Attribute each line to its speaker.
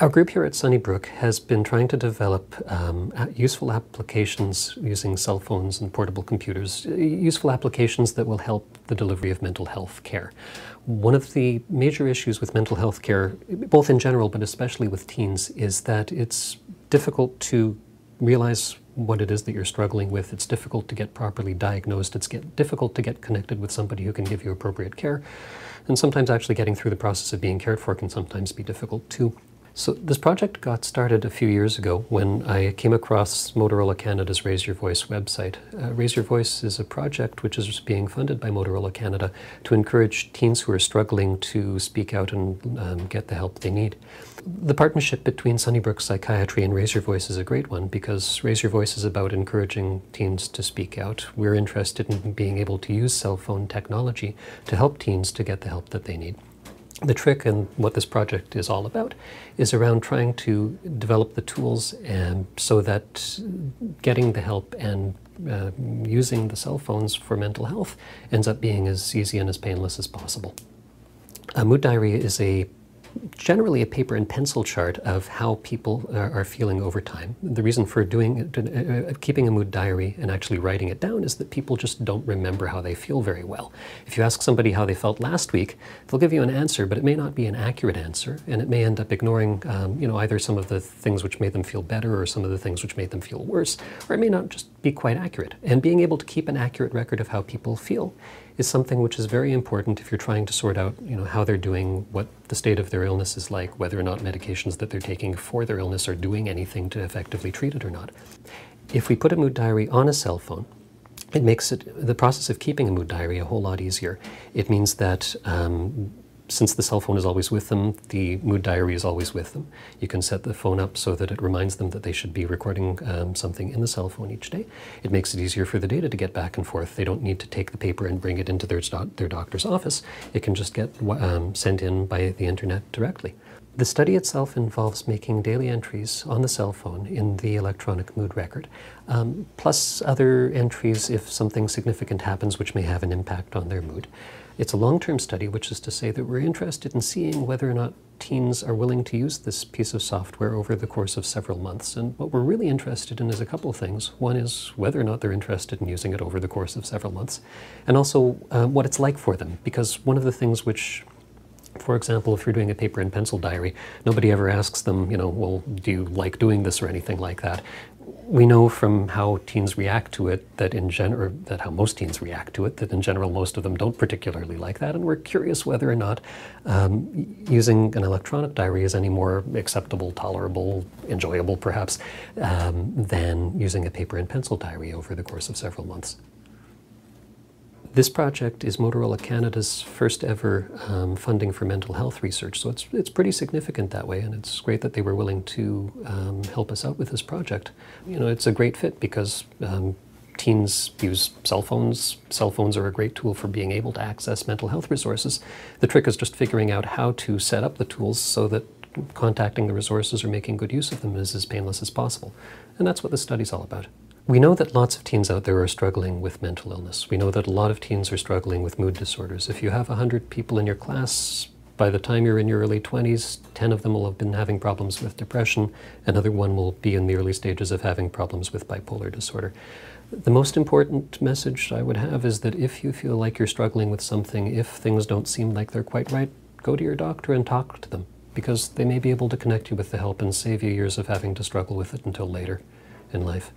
Speaker 1: Our group here at Sunnybrook has been trying to develop um, useful applications using cell phones and portable computers, useful applications that will help the delivery of mental health care. One of the major issues with mental health care, both in general but especially with teens, is that it's difficult to realize what it is that you're struggling with. It's difficult to get properly diagnosed. It's get difficult to get connected with somebody who can give you appropriate care. And sometimes actually getting through the process of being cared for can sometimes be difficult too. So this project got started a few years ago when I came across Motorola Canada's Raise Your Voice website. Uh, Raise Your Voice is a project which is being funded by Motorola Canada to encourage teens who are struggling to speak out and um, get the help they need. The partnership between Sunnybrook Psychiatry and Raise Your Voice is a great one because Raise Your Voice is about encouraging teens to speak out. We're interested in being able to use cell phone technology to help teens to get the help that they need the trick and what this project is all about is around trying to develop the tools and so that getting the help and uh, using the cell phones for mental health ends up being as easy and as painless as possible. A mood diary is a generally a paper and pencil chart of how people are, feeling over time. The reason for doing uh, uh, keeping a mood diary and actually writing it down is that people just don't remember how they feel very well. If you ask somebody how they felt last week, they'll give you an answer, but it may not be an accurate answer, and it may end up ignoring, um, you know, either some of the things which made them feel better or some of the things which made them feel worse, or it may not just be quite accurate. And being able to keep an accurate record of how people feel is something which is very important if you're trying to sort out you know, how they're doing, what the state of their illness is like, whether or not medications that they're taking for their illness are doing anything to effectively treat it or not. If we put a mood diary on a cell phone, it makes it the process of keeping a mood diary a whole lot easier. It means that um, since the cell phone is always with them, the mood diary is always with them. You can set the phone up so that it reminds them that they should be recording um, something in the cell phone each day. It makes it easier for the data to get back and forth. They don't need to take the paper and bring it into their, their doctor's office. It can just get um, sent in by the internet directly. The study itself involves making daily entries on the cell phone in the electronic mood record, um, plus other entries if something significant happens which may have an impact on their mood. It's a long-term study, which is to say that we're interested in seeing whether or not teens are willing to use this piece of software over the course of several months. And what we're really interested in is a couple of things. One is whether or not they're interested in using it over the course of several months, and also uh, what it's like for them. Because one of the things which for example, if you're doing a paper and pencil diary, nobody ever asks them, you know, well, do you like doing this or anything like that we know from how teens react to it that in general, that how most teens react to it, that in general most of them don't particularly like that, and we're curious whether or not um, using an electronic diary is any more acceptable, tolerable, enjoyable perhaps, um, than using a paper and pencil diary over the course of several months. This project is Motorola Canada's first ever um, funding for mental health research, so it's, it's pretty significant that way, and it's great that they were willing to um, help us out with this project. You know, it's a great fit because um, teens use cell phones. Cell phones are a great tool for being able to access mental health resources. The trick is just figuring out how to set up the tools so that contacting the resources or making good use of them is as painless as possible. And that's what this study's all about. We know that lots of teens out there are struggling with mental illness. We know that a lot of teens are struggling with mood disorders. If you have 100 people in your class, by the time you're in your early 20s, 10 of them will have been having problems with depression, another one will be in the early stages of having problems with bipolar disorder. The most important message I would have is that if you feel like you're struggling with something, if things don't seem like they're quite right, go to your doctor and talk to them because they may be able to connect you with the help and save you years of having to struggle with it until later in life.